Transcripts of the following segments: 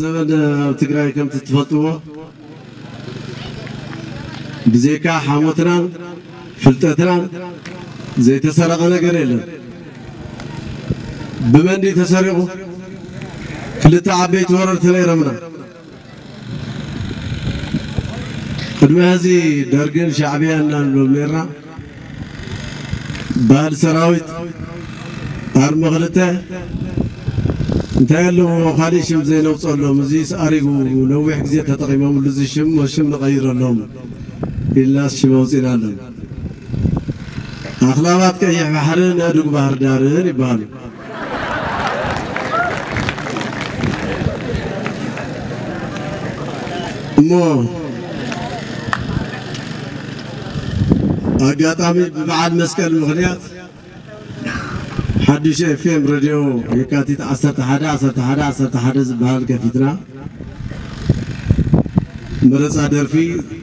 زمن تقراي كم تتفطوا بزيكا حموتنا فلتتنا زي تسرقنا قريلا بمن دي تسرقوا كل تعبيت وررت لي رمنا قدم هذه درجن شعبية نلميرنا بار سراويت بار انتهى خالي شم زي نوصل لهم زي سأريقو لو يحكزي تتقيمهم لزي شم وشم نغير لهم إلا شم وزينا لهم أخلاقات كيح بحرن أدوك بحر دارن يبان مو أقاطع بعد مسكن المغنيات ሓዱሽ ኤፍኤም ሬድዮ የካቲት 11 11 11 ዝበሃል ከፊትና መረፃ ደርፊ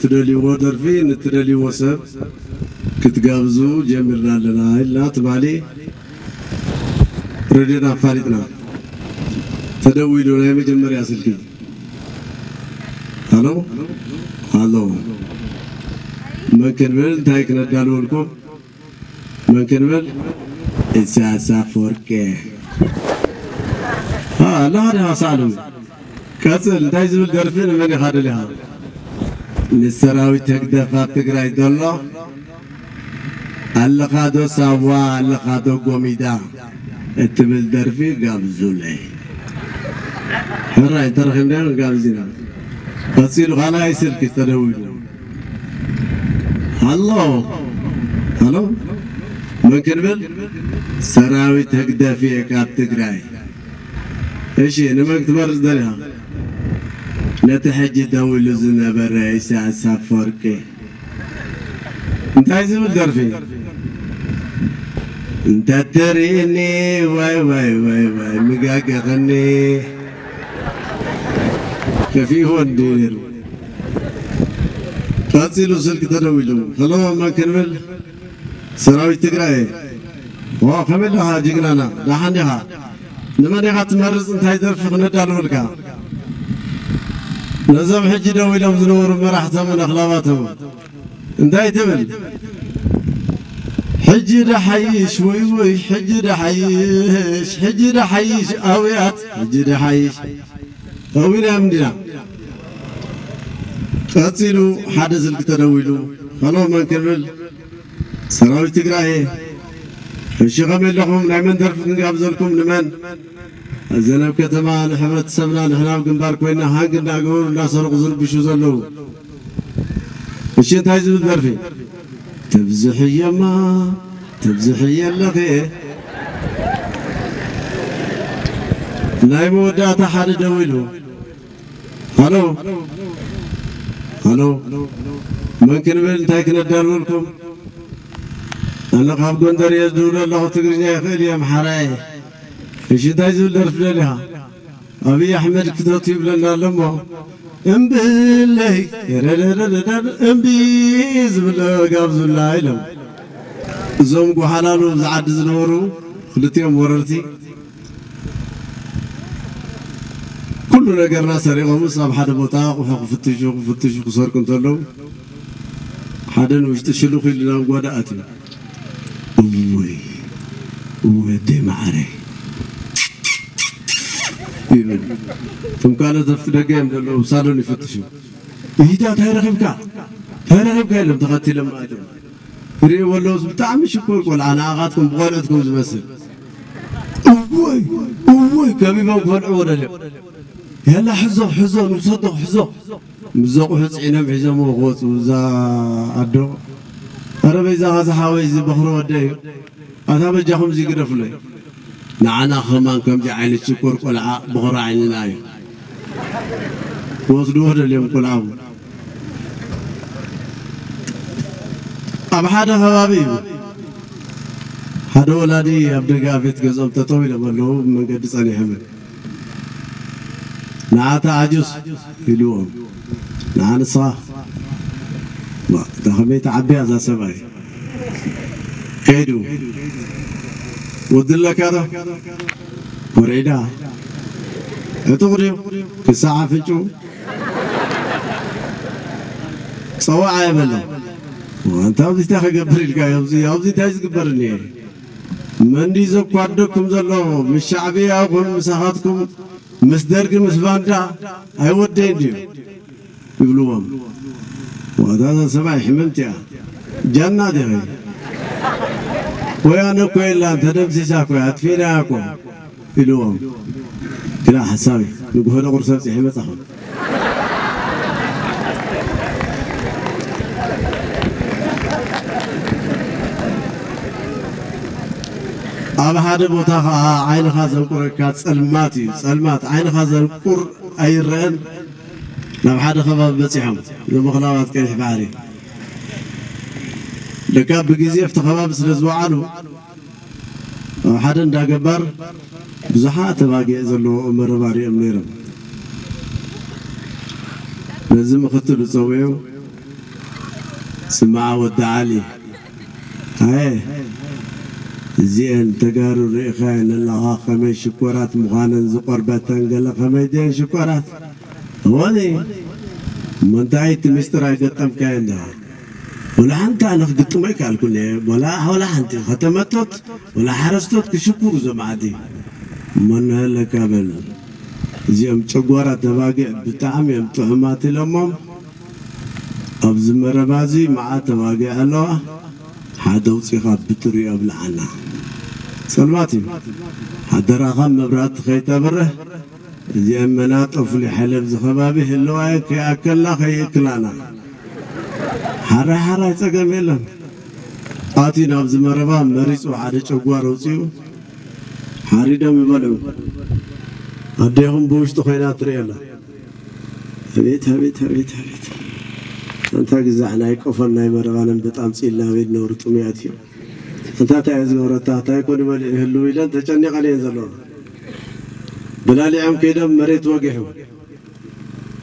ትደልይዎ ደርፊ ንትደልይዎ ሰብ ክትጋብዙ ጀሚርና ኣለና ኢልና ትማሊ ሬድዮና ኣፋሊጥና ተደዊሉ ናይ መጀመርያ ስልኪ ሃሎ? ሃሎ? መን ክንብል እንታይ ክነዳልወልኩም? መን ክንብል سافوركي ها آه، لا هذا سالم كسل دايز بالدرفين من هذا لها. للسراوي تكدفا تقرأي دولو اللقادو سوا اللقادو قوميدا. اتبل درفي قابزو لي حراي ترخم دين قابزينا قصير غلا يسر كي تدويلو الله ألو مكربل سراوي هكذا في كاب تقراي إيش نمك تبرز درها لا تحجد اول لزنا برا ساعة سافوركي انت عايز الدرفي انت تريني واي واي واي واي مقاقا غني كفي هو الدير قاتلوا سلك تنويلو خلوه ما كنبل سراوي تقرأي وقبل لها جيقنانا لحنها لمن يخات مرز انت هيدر فقنا دالولكا نزم حجي دوي لهم زنور مرحتهم زمن اخلافاتهم انت هيتبل حجي دحيش وي وي حجي دحيش حجي دحيش أويات. حجي دحيش قوينا مدينا قاتلوا حدث الكتر ويلو خلوه من كبل ሰራዊት ትግራይ እሺ ከመይ ኣለኹም ናይ መን ደርፊ ክንጋብዘልኩም ንመን ዘነብ ከተማ ንሕብረተሰብና ንሕና ኣብ ግንባር ኮይና ሃንግ እናገበሩ እናሰርቑ ዝርብሹ ዘለዉ እሺ እንታይ ዝብል ደርፊ ትብዝሕ እየማ ትብዝሕ እየ ኣለኸ ናይ መወዳእታ ሓደ ደው ኢሉ ሃሎ ሃሎ መን ክንብል እንታይ ክነዳልወልኩም هلا خاف قندر يزدول الله تقرني يا خيل يا محراي إيش دا يزول فلالها أبي أحمد كدوتي إن لمو أمبلي أمبيز بلا قابز الله إلهم زوم قحلالو بزعد زنورو خلتيهم وررتي. كل نقرنا سريقهم صاب حدا بوطا وفق فتشوا فتشوا خساركم تلو حدا نوشتشلو خلنا قواداتي Uy, uete mare. يبل ثم قال زفت دقيم دلو صالون يفتشوا يجدا تهرا خبكا تهرا خبكا لم تغتي لم آدم ري والله بتعم شكور قول أنا أغاتكم بغلتكم زبسل أوي أوي كمي ما بقول عورة لي يلا حزو حزو نصدق حزو مزقوا حزعنا بحزمو غوت وزا أدو عربي زها زحاوي زي بخر ودي هذا بجهم زي قرفلي نعنا خمان كم جعل الشكر كل ع بخر عين لاي وصدوه اليوم كل عام أب هذا حبابي هذا ولادي عبد القافيت قزم تطويل بلو من قد سني حمل نعتا عجوز اليوم نعن صاح ده حبيت اعبيها ذا سبعي قيدو ودلا كذا وريدا اتغريو كساعة فجو صوا عيبلا وانت عاوز تاخي قبر لك عاوز عاوز تاخي قبرني من دي زب قادكم زلو مش شعبي أقول مساحاتكم مصدرك مسباندا أيوه ديديو يقولوهم وأنا سبع حممتها جنة دمي ويا نكو إلا تدبسي شاكو هتفينا أكو في لوم. كلا حسابي. نقول لك قرصة حمة أخو أبا هذا بوتا عين خازل قرك صلماتي صلمات عين خازل قر أي رأن. ናብ ሓደ ከባቢ በፂሖም ንምኽላባት ቀይሕ ባሕሪ ደካ ብግዜ ኣብቲ ከባቢ ስለ ዝወዓሉ ኣብ ሓደ እንዳገባር ብዙሓት ተባጊዕ ዘለዎ መረባር እዮም ነይሮም ነዚ ምኽትል ፀውዑ ስምዓ ወዲ ዓሊ ኣየ እዚአን ተጋሩ ርኢኻየን ኣለኻ ከመይ ሽኮራት ምዃነን ዝቆርበተን ገለ ከመይ ድየን ሽኮራት واني من دايت مستر قطم كاين ده. ولا أنت أنا قلت ما على كل ولا ولا أنت ختمتت ولا حرستت كشكور زمادي من هلا كامل زيم تشغورا دباغي بتعم يم تهمات لمم. ابز مربازي مع تباقي الله حدا وصيخات بتري ابلعنا سلماتي هذا رقم مبرات خيتا بره የመናጠፍ ሊሐለብ ዝኸባቢ ህልዋይ ከየኣከልና ከየእክላና ሓደ ሓራይ ፀገም የለን ኣቲ ናብዚ መረባ መሪፁ ሓደ ጨጓር ኣውፅኡ ሓሪዶም ይበልዑ ኣዴኹም ብውሽጢ ኮይና ትርኢ ኣላ አቤት አቤት አቤት አቤት አንተ ግዛዕና ይቆፈና ይመረባንን በጣም ጽላ ቤት ነውር ጥሙያት እዩ። እንታታይ ዝገበረታ እንታይ ኮን ይበልዕ ይህሉ ኢለን ተጨኒቐን እየን ዘለዎ بلالي عم كده مريت وقحوا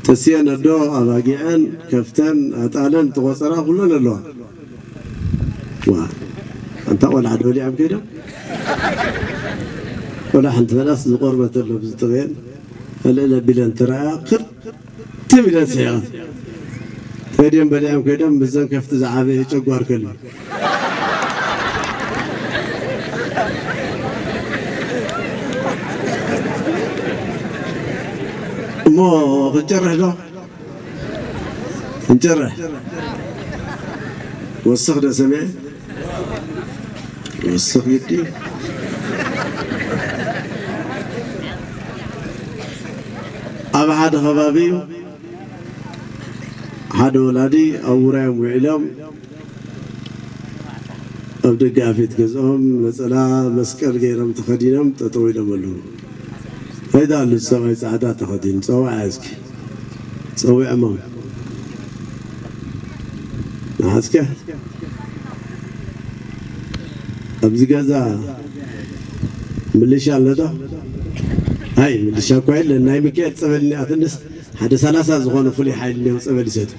تسيان الدو أراجعان كفتان أتعلن تغسرا كل اللو واه أنت أول عدولي عم كده ولا حنت فلاس قربة اللو بزتغين هلا لا بلان انت راقر تبلا سيغان. تريم بلي عم كده مزان كفت زعابي هيك كله مو جرح له انجرح. وسخ ده سمع. وسخ يدي. أبا حد خبابي. حد ولادي أو رايم وعلم أبدأ قافيت قزهم مثلا مسكر غيرهم تخدينهم تطويلهم اللهم. هيدا اللي سوي سعدات خدين سوي عازك سوي عمام عازك أبز جزا مليشة لدا هاي مليشة كويل ناي هاي مكيت سبلني أتنس هذا سنة سازغون فلي حيل اليوم اللي سيد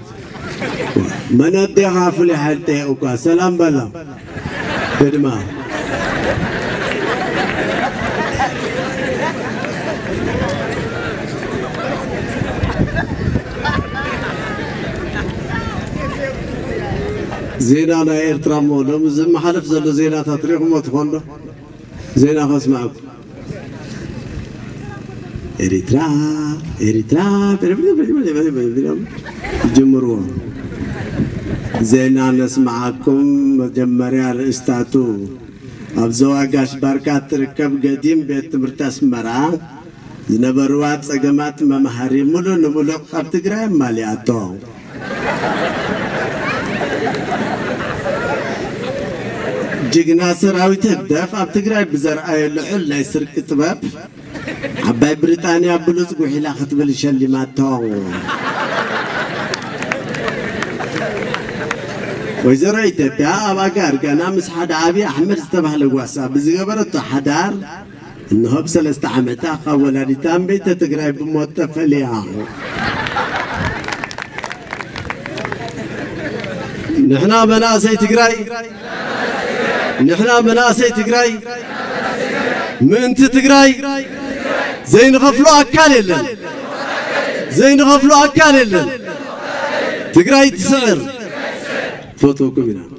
من أديها فلي حيل تي أوكا سلام بلا بدماغ ዜና ናይ ኤርትራ እሞ ሎሚ ዝመሓለፍ ዘሎ ዜናታት ሪኢኹሞ ትኾን ዜና ከስማዕኩ ኤሪትራ ኤሪትራ ጅምርዎ ዜና ነስማዓኩም መጀመርያ ርእስታቱ። ኣብ ዘዋጋሽ ባርካ ትርከብ ገዲም ቤት ትምህርቲ ኣስመራ። ዝነበርዋ ፀገማት መምሃሪ ሙሉእ ንሙሉእ ካብ ትግራይ ኣማሊኣቶ جيجنا سراويت هدف بزر بزرعي اللحل لا يسرق إطباب عباي بريطانيا بلوز قوحي لا خطب الشلي ما تاو ويزر إيتبيا أبا قارقانا مس حد عابي أحمد استبه لقواسا بزيقبرتو حدار إنه بسلست عمتا قولا نتام بيت تقرأي بموت تفليها نحنا بناسي تقرأي نحنا مناسي تقراي منت تقراي زين غفلو أكال لنا زين غفلو أكال لنا تقراي تسعر فوتوكم هنا